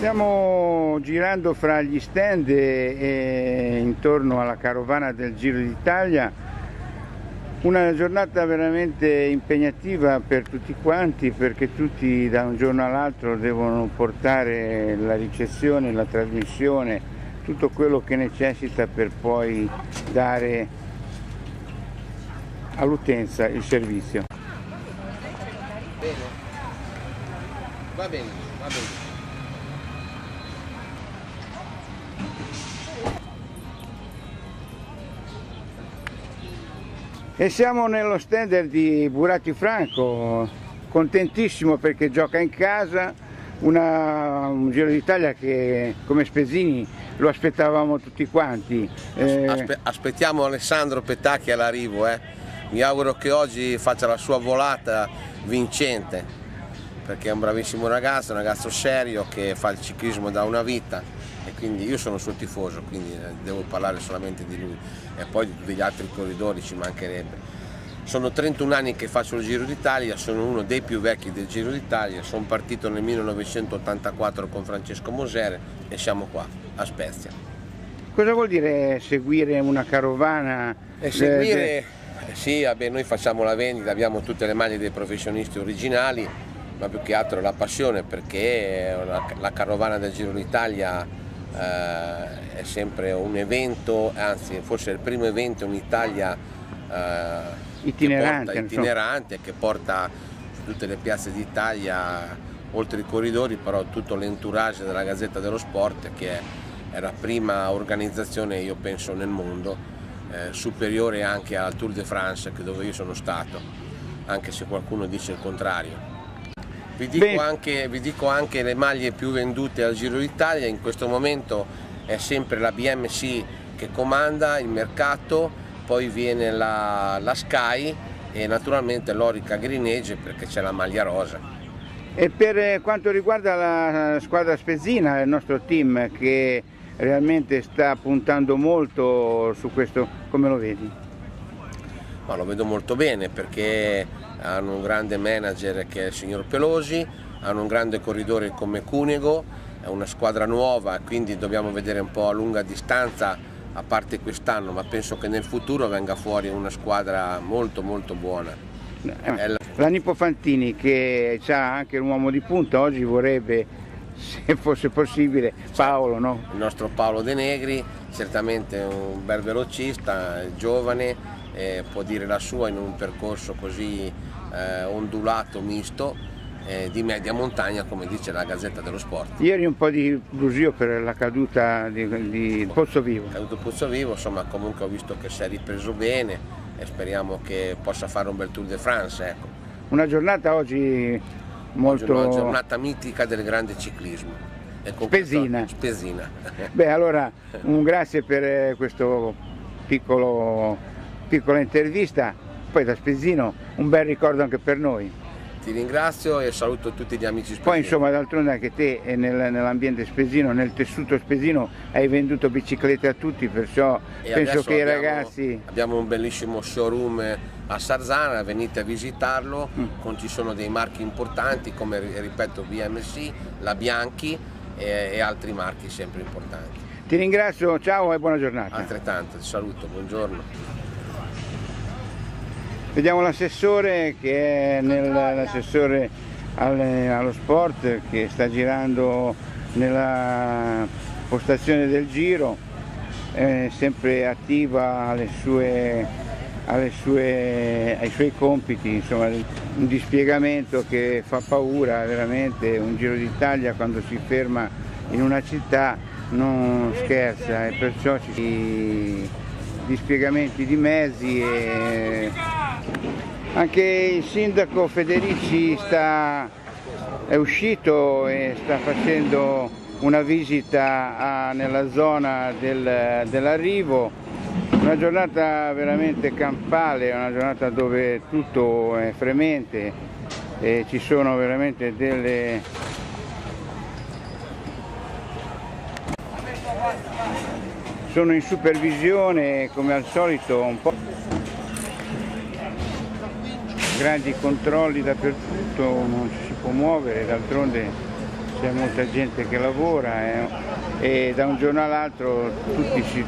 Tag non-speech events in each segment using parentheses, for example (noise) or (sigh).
Stiamo girando fra gli stand e, e intorno alla carovana del Giro d'Italia, una giornata veramente impegnativa per tutti quanti perché tutti da un giorno all'altro devono portare la ricezione, la trasmissione, tutto quello che necessita per poi dare all'utenza il servizio. Bene. Va bene, va bene. E siamo nello stand di Burati Franco, contentissimo perché gioca in casa, una, un Giro d'Italia che come Spezzini lo aspettavamo tutti quanti. Eh... Aspe aspettiamo Alessandro Petacchi all'arrivo, eh. mi auguro che oggi faccia la sua volata vincente, perché è un bravissimo ragazzo, un ragazzo serio che fa il ciclismo da una vita quindi io sono suo tifoso, quindi eh, devo parlare solamente di lui e poi di tutti gli altri corridori ci mancherebbe. Sono 31 anni che faccio il Giro d'Italia, sono uno dei più vecchi del Giro d'Italia, sono partito nel 1984 con Francesco Mosere e siamo qua, a Spezia. Cosa vuol dire seguire una carovana? E seguire, eh, sì, vabbè, noi facciamo la vendita, abbiamo tutte le maglie dei professionisti originali, ma più che altro la passione perché la carovana del Giro d'Italia eh, è sempre un evento, anzi forse è il primo evento in Italia eh, itinerante, che porta, itinerante che porta su tutte le piazze d'Italia, oltre i corridori, però tutto l'entourage della Gazzetta dello Sport che è la prima organizzazione, io penso, nel mondo, eh, superiore anche al Tour de France dove io sono stato, anche se qualcuno dice il contrario. Vi dico, anche, vi dico, anche, le maglie più vendute al Giro d'Italia, in questo momento è sempre la BMC che comanda il mercato, poi viene la, la Sky e naturalmente l'Orica Green Age perché c'è la maglia rosa. E per quanto riguarda la squadra spezzina, il nostro team che realmente sta puntando molto su questo, come lo vedi? Ma lo vedo molto bene perché hanno un grande manager che è il signor Pelosi, hanno un grande corridore come Cunego, è una squadra nuova quindi dobbiamo vedere un po' a lunga distanza a parte quest'anno ma penso che nel futuro venga fuori una squadra molto molto buona. Eh, la Nipo Fantini che ha anche un uomo di punta oggi vorrebbe se fosse possibile Paolo no? Il nostro Paolo De Negri, certamente un bel velocista, giovane, eh, può dire la sua in un percorso così eh, ondulato, misto, eh, di media montagna come dice la Gazzetta dello Sport. Ieri un po' di brusio per la caduta di, di Pozzo Vivo. Caduto Pozzo Vivo, insomma comunque ho visto che si è ripreso bene e speriamo che possa fare un bel Tour de France. Ecco. Una giornata oggi molto... Una giornata mitica del grande ciclismo. Spesina. Spesina. Beh allora un grazie per questo piccolo, piccola intervista poi da Spezzino un bel ricordo anche per noi. Ti ringrazio e saluto tutti gli amici spezzini. Poi insomma d'altronde anche te nel, nell'ambiente spesino, nel tessuto spesino hai venduto biciclette a tutti, perciò e penso che abbiamo, i ragazzi... Abbiamo un bellissimo showroom a Sarzana, venite a visitarlo, mm. con, ci sono dei marchi importanti come ripeto BMC, la Bianchi e, e altri marchi sempre importanti. Ti ringrazio, ciao e buona giornata. Altrettanto, ti saluto, buongiorno. Vediamo l'assessore che è l'assessore allo sport che sta girando nella postazione del giro, è sempre attiva alle sue, alle sue, ai suoi compiti, insomma, un dispiegamento che fa paura veramente, un Giro d'Italia quando si ferma in una città non scherza e perciò ci dispiegamenti di mezzi e anche il sindaco Federici sta, è uscito e sta facendo una visita a, nella zona del, dell'arrivo, una giornata veramente campale, una giornata dove tutto è fremente e ci sono veramente delle sono in supervisione come al solito un po' grandi controlli dappertutto, non ci si può muovere, d'altronde c'è molta gente che lavora eh, e da un giorno all'altro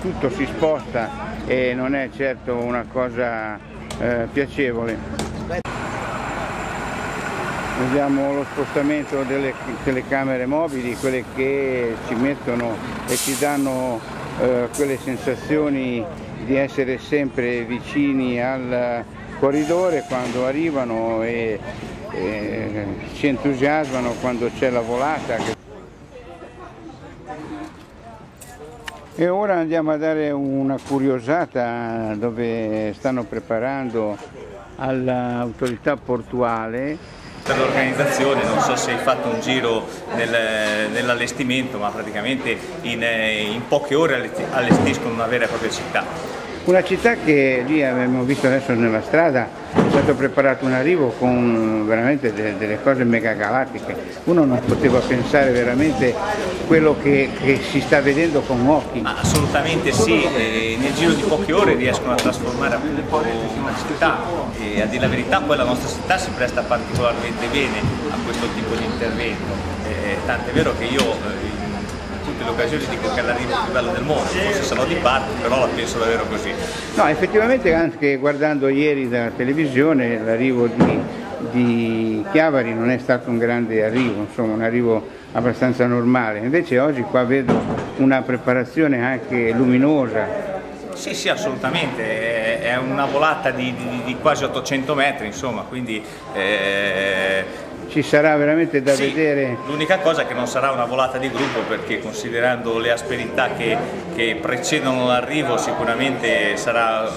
tutto si sposta e non è certo una cosa eh, piacevole. Vediamo lo spostamento delle telecamere mobili, quelle che ci mettono e ci danno eh, quelle sensazioni di essere sempre vicini al corridore quando arrivano e, e ci entusiasmano quando c'è la volata. E ora andiamo a dare una curiosata dove stanno preparando all'autorità portuale per l'organizzazione, non so se hai fatto un giro nel, nell'allestimento, ma praticamente in, in poche ore allestiscono una vera e propria città. Una città che lì abbiamo visto adesso nella strada è stato preparato un arrivo con veramente delle, delle cose mega galattiche. Uno non poteva pensare veramente quello che, che si sta vedendo con occhi. Ma assolutamente sì, e nel giro di poche ore riescono a trasformare appunto una città e a dire la verità poi la nostra città si presta particolarmente bene a questo tipo di intervento. Eh, tant'è vero che io eh, tutte le occasioni dico che è l'arrivo più bello del mondo, forse sarò di parte, però la penso davvero così. No, effettivamente anche guardando ieri dalla televisione l'arrivo di, di Chiavari non è stato un grande arrivo, insomma un arrivo abbastanza normale, invece oggi qua vedo una preparazione anche luminosa. Sì, sì, assolutamente, è una volata di, di, di quasi 800 metri, insomma, quindi eh, ci sarà veramente da sì, vedere. L'unica cosa è che non sarà una volata di gruppo perché considerando le asperità che, che precedono l'arrivo sicuramente sarà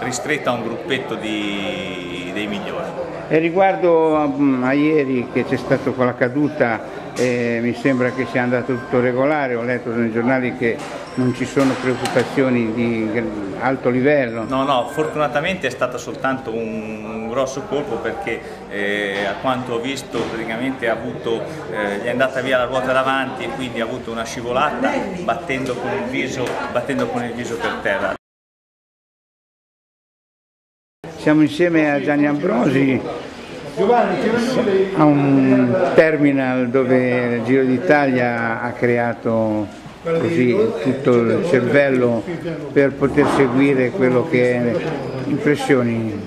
ristretta a un gruppetto di, dei migliori. E riguardo a, a ieri che c'è stata quella caduta eh, mi sembra che sia andato tutto regolare, ho letto nei giornali che non ci sono preoccupazioni di alto livello. No, no, fortunatamente è stato soltanto un grosso colpo perché eh, a quanto ho visto praticamente avuto, eh, gli è andata via la ruota davanti e quindi ha avuto una scivolata battendo con il viso, battendo con il viso per terra. Siamo insieme a Gianni Ambrosi. A un terminal dove il Giro d'Italia ha creato così tutto il cervello per poter seguire quello che è impressioni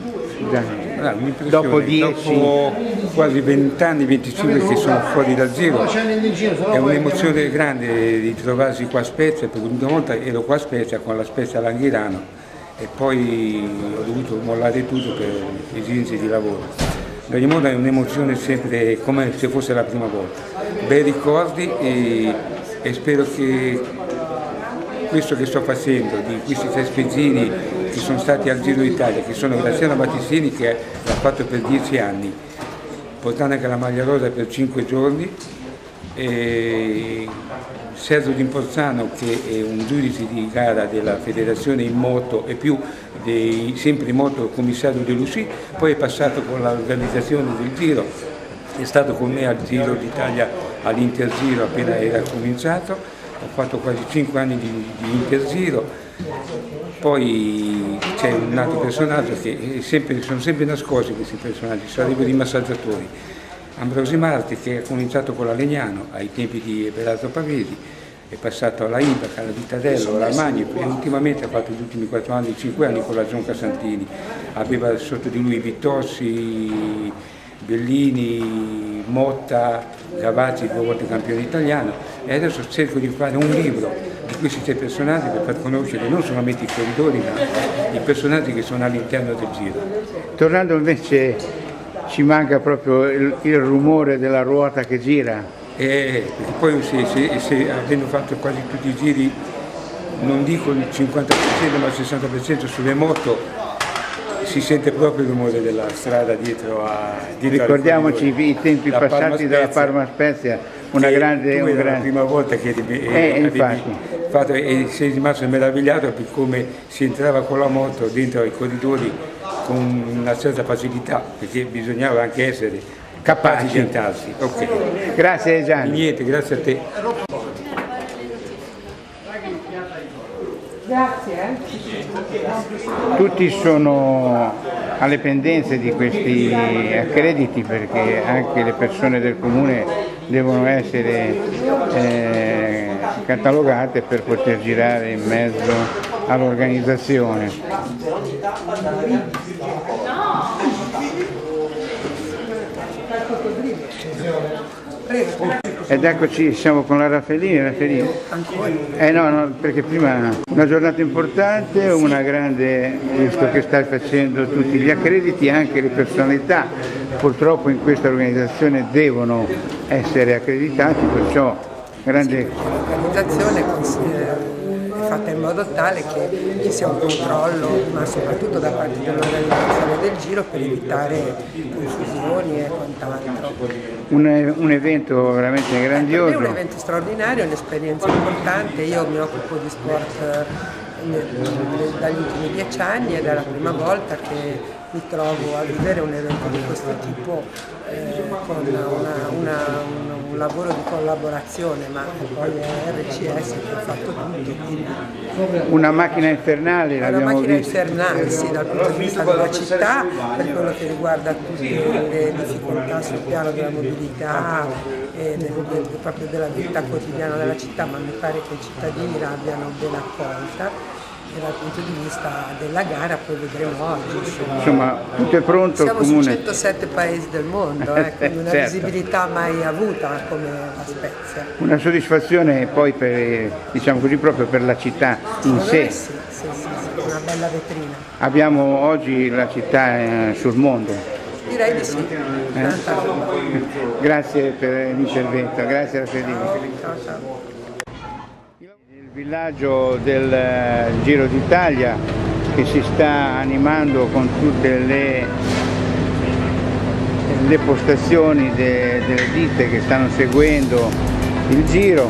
allora, dopo 10 dopo quasi 20 anni 25 che sono fuori dal giro è un'emozione grande di trovarsi qua a Spezia per l'ultima volta ero qua a Spezia con la Spezia Langhirano e poi ho dovuto mollare tutto per esigenze di lavoro ad ogni modo è un'emozione sempre come se fosse la prima volta. Bei ricordi e, e spero che questo che sto facendo, di questi tre spezzini che sono stati al Giro d'Italia, che sono Graziano Battistini che l'ha fatto per dieci anni, portando anche la maglia rosa per cinque giorni, e Sergio D'Imporzano che è un giudice di gara della federazione in moto e più dei, sempre in moto commissario De Lucy, poi è passato con l'organizzazione del Giro, è stato con me al Giro d'Italia all'Intergiro appena era cominciato, ho fatto quasi 5 anni di, di Intergiro, poi c'è un altro personaggio che sempre, sono sempre nascosti questi personaggi, sarebbero i massaggiatori. Ambrosi Marti che ha cominciato con la Legnano ai tempi di Eberardo Pavesi, è passato alla Impac, alla Vitadello, alla Magni e ultimamente ha fatto gli ultimi 4 anni, 5 anni con la Zonca Santini. Aveva sotto di lui Vitossi, Bellini, Motta, Gavazzi, due volte campione italiano e adesso cerco di fare un libro di questi tre personaggi per far conoscere non solamente i corridori ma i personaggi che sono all'interno del giro. Tornando invece ci manca proprio il, il rumore della ruota che gira. Perché poi se, se, se, avendo fatto quasi tutti i giri, non dico il 50% ma il 60% sulle moto, si sente proprio il rumore della strada dietro a... Dietro Ricordiamoci i tempi la passati dalla Parma Spezia, una grande... Tu un grande... la prima volta che eh, fatto e sei rimasto meravigliato per come si entrava con la moto dentro ai corridori con una certa facilità, perché bisognava anche essere capaci di entrarsi. Okay. Grazie Gianni. Niente, grazie a te. Grazie. Eh. Tutti sono alle pendenze di questi accrediti perché anche le persone del comune devono essere eh, catalogate per poter girare in mezzo all'organizzazione. Ed eccoci, siamo con la Raffaellini. Raffaellini. Eh no, no, perché prima una giornata importante, una grande, visto che stai facendo tutti gli accrediti, anche le personalità purtroppo in questa organizzazione devono essere accreditati, perciò grande... L'organizzazione fatta in modo tale che ci sia un controllo, ma soprattutto da parte dell'organizzazione del giro per evitare confusioni e quant'altro. Un, un, evento veramente grandioso. È un evento straordinario, un'esperienza importante, io mi occupo di sport eh, dagli ultimi dieci anni ed è la prima volta che mi trovo a vivere un evento di questo tipo eh, con una, una, un, un, lavoro di collaborazione, ma poi è RCS che ha fatto tutto. Quindi... Una macchina infernale l'abbiamo Una macchina infernale, sì, dal punto di vista della città, per quello che riguarda tutte le difficoltà sul piano della mobilità e del, del, proprio della vita quotidiana della città, ma mi pare che i cittadini l'abbiano ben accolta dal punto di vista della gara, poi vedremo oggi. Insomma, insomma tutto è pronto. Siamo su 107 paesi del mondo, eh, quindi una (laughs) certo. visibilità mai avuta come la Spezia. Una soddisfazione poi per, diciamo così, proprio per la città in sé. Sì, sì, sì, sì, una bella vetrina. Abbiamo oggi la città eh, sul mondo. Direi di sì. Eh? Grazie per l'intervento, grazie a Federico. Ciao, ciao villaggio del eh, Giro d'Italia che si sta animando con tutte le, le postazioni de, delle ditte che stanno seguendo il giro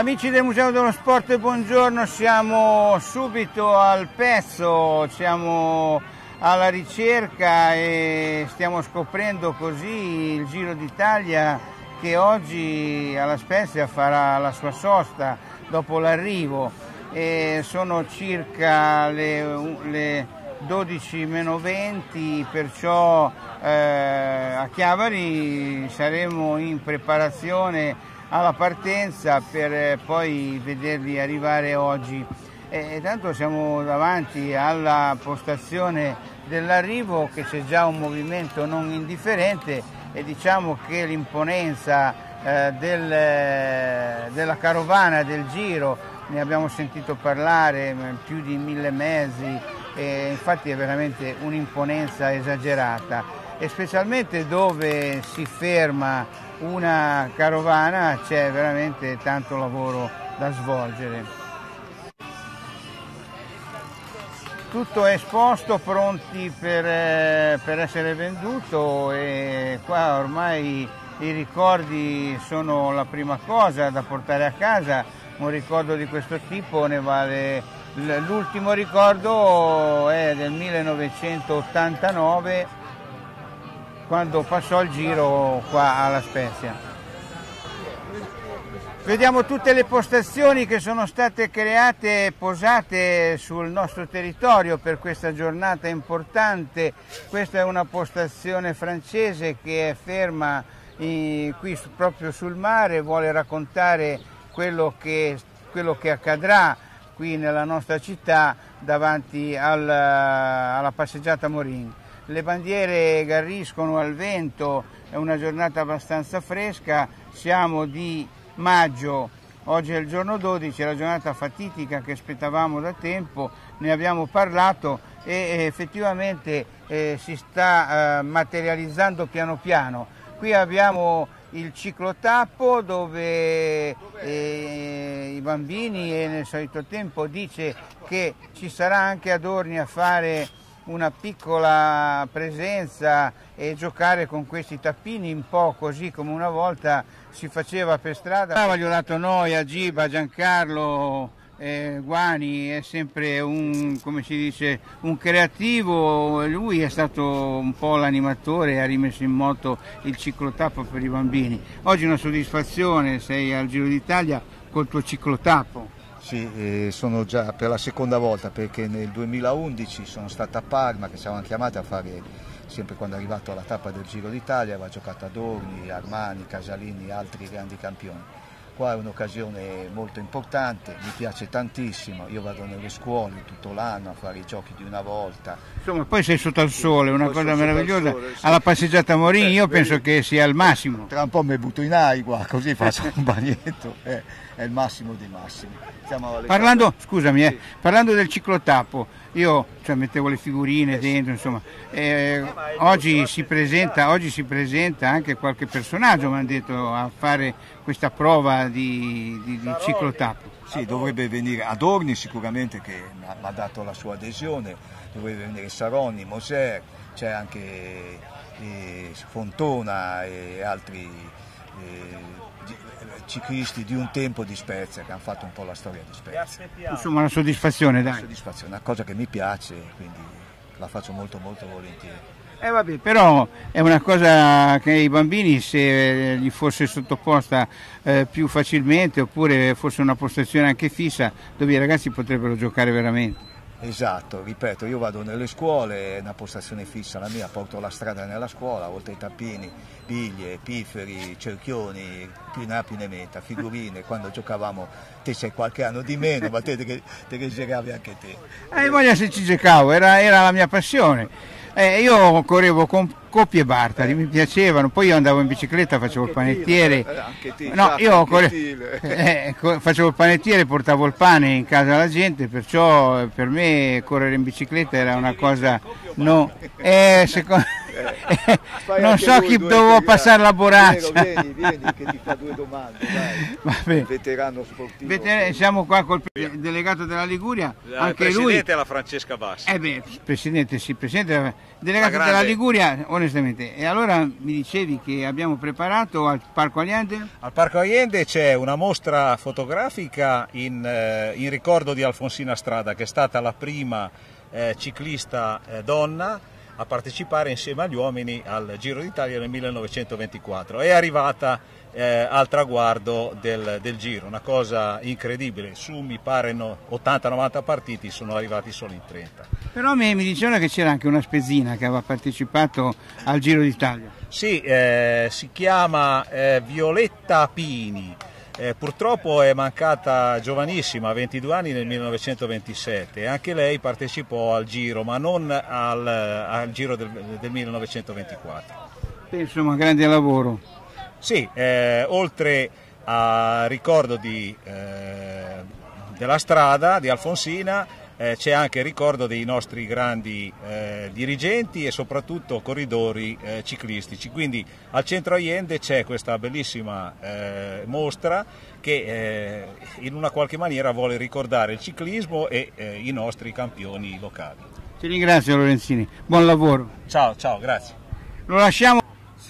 Amici del Museo dello Sport, buongiorno, siamo subito al pezzo, siamo alla ricerca e stiamo scoprendo così il Giro d'Italia che oggi alla Spezia farà la sua sosta dopo l'arrivo. sono circa le, le 12 meno 20, perciò eh, a Chiavari saremo in preparazione alla partenza per eh, poi vederli arrivare oggi. E, tanto siamo davanti alla postazione dell'arrivo che c'è già un movimento non indifferente e diciamo che l'imponenza eh, del, eh, della carovana del giro ne abbiamo sentito parlare più di mille mesi e infatti è veramente un'imponenza esagerata e specialmente dove si ferma una carovana c'è veramente tanto lavoro da svolgere. Tutto è esposto, pronti per, eh, per essere venduto e qua ormai i ricordi sono la prima cosa da portare a casa, un ricordo di questo tipo ne vale l'ultimo ricordo è del 1989 quando passò il giro qua alla Spezia. Vediamo tutte le postazioni che sono state create e posate sul nostro territorio per questa giornata importante. Questa è una postazione francese che è ferma qui proprio sul mare, vuole raccontare quello che, quello che accadrà qui nella nostra città davanti al, alla passeggiata Morin le bandiere garriscono al vento, è una giornata abbastanza fresca, siamo di maggio, oggi è il giorno 12, è la giornata fatidica che aspettavamo da tempo, ne abbiamo parlato e effettivamente eh, si sta eh, materializzando piano piano. Qui abbiamo il ciclotappo dove eh, i bambini e nel solito tempo dice che ci sarà anche Adorni a fare una piccola presenza e giocare con questi tappini un po' così come una volta si faceva per strada. Gli ho dato noi a Giba, Giancarlo, eh, Guani è sempre un, come si dice, un creativo, lui è stato un po' l'animatore ha rimesso in moto il ciclotappo per i bambini. Oggi è una soddisfazione, sei al Giro d'Italia col tuo ciclotappo. Sì, eh, sono già per la seconda volta perché nel 2011 sono stata a Parma che siamo chiamati a fare sempre quando è arrivato alla tappa del Giro d'Italia, aveva giocato a Dorni, Armani, Casalini e altri grandi campioni qua è un'occasione molto importante, mi piace tantissimo, io vado nelle scuole tutto l'anno a fare i giochi di una volta. Insomma, poi sei sotto al sole, una poi cosa meravigliosa, sole, sì. alla passeggiata Morini io penso che sia il massimo. Tra un po' mi butto in acqua, così faccio (laughs) un bagnetto, è, è il massimo dei massimi. Parlando, scusami, eh, parlando del ciclotappo, io cioè, mettevo le figurine dentro, insomma, eh, oggi, si presenta, oggi, si presenta, anche qualche personaggio, mi hanno detto, a fare questa prova di, di, di ciclotappo. Sì, dovrebbe venire Adorni sicuramente che mi ha dato la sua adesione, dovrebbe venire Saroni, Moser, c'è anche eh, Fontona e altri eh, ciclisti di un tempo di Spezia che hanno fatto un po' la storia di Spezia. Insomma una soddisfazione dai. Una soddisfazione, una cosa che mi piace, quindi la faccio molto molto volentieri. Eh vabbè, però è una cosa che i bambini se gli fosse sottoposta eh, più facilmente oppure fosse una postazione anche fissa dove i ragazzi potrebbero giocare veramente. Esatto, ripeto, io vado nelle scuole, è una postazione fissa la mia, porto la strada nella scuola, oltre ai tappini, biglie, pifferi, cerchioni, più ne ha più ne metta, figurine, quando giocavamo, te sei qualche anno di meno, ma te te, te che giocavi anche te. Eh, voglia se ci giocavo, era, era la mia passione. Eh, io correvo con coppie Bartali, mi piacevano, poi io andavo in bicicletta, facevo il panettiere. Eh, no, io correvo, (laughs) eh, facevo il panettiere, portavo il pane in casa alla gente, perciò per me correre in bicicletta era una cosa no. Eh, secondo... Eh, (laughs) non so chi dovevo passare la boraccia. Vieni, vieni, che ti fa due domande, dai. (laughs) Veterano sportivo. Veter siamo qua col delegato della Liguria, il anche presidente lui. la Francesca Bassi. Eh beh, presidente, sì, presidente, delegato della Liguria, onestamente. E allora mi dicevi che abbiamo preparato al Parco Allende? Al Parco Allende c'è una mostra fotografica in, eh, in, ricordo di Alfonsina Strada, che è stata la prima eh, ciclista eh, donna a partecipare insieme agli uomini al Giro d'Italia nel 1924. È arrivata eh, al traguardo del, del, Giro, una cosa incredibile, su mi pare 80-90 partiti sono arrivati solo in 30. Però mi, mi dicevano che c'era anche una spesina che aveva partecipato al Giro d'Italia. Sì, eh, si chiama eh, Violetta Pini eh, purtroppo è mancata giovanissima, a 22 anni nel 1927, anche lei partecipò al Giro, ma non al, al Giro del, del 1924. Insomma, grande lavoro. Sì, eh, oltre a ricordo di, eh, della strada di Alfonsina, eh, c'è anche il ricordo dei nostri grandi eh, dirigenti e soprattutto corridori eh, ciclistici. Quindi al centro Allende c'è questa bellissima eh, mostra che eh, in una qualche maniera vuole ricordare il ciclismo e eh, i nostri campioni locali. Ti ringrazio Lorenzini, buon lavoro. Ciao, ciao, grazie. Lo lasciamo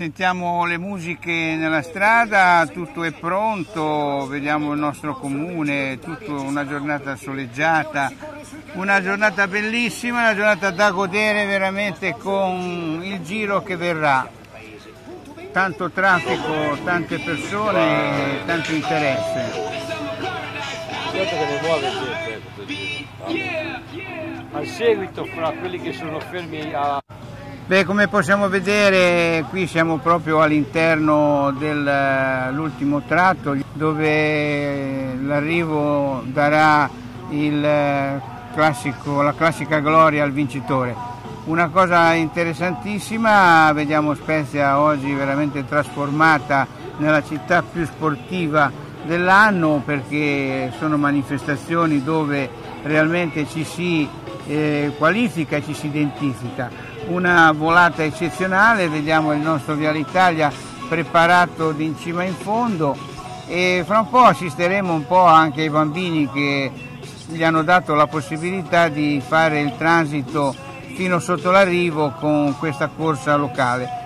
Sentiamo le musiche nella strada, tutto è pronto, vediamo il nostro comune, tutta una giornata soleggiata, una giornata bellissima, una giornata da godere veramente con il giro che verrà. Tanto traffico, tante persone, tanto interesse. Certo gente Al seguito fra quelli che sono fermi a Beh, come possiamo vedere qui siamo proprio all'interno dell'ultimo tratto dove l'arrivo darà classico, la classica gloria al vincitore. Una cosa interessantissima, vediamo Spezia oggi veramente trasformata nella città più sportiva dell'anno perché sono manifestazioni dove realmente ci si eh, qualifica e ci si identifica una volata eccezionale, vediamo il nostro Viale Italia preparato di in cima in fondo e fra un po' assisteremo un po' anche ai bambini che gli hanno dato la possibilità di fare il transito fino sotto l'arrivo con questa corsa locale.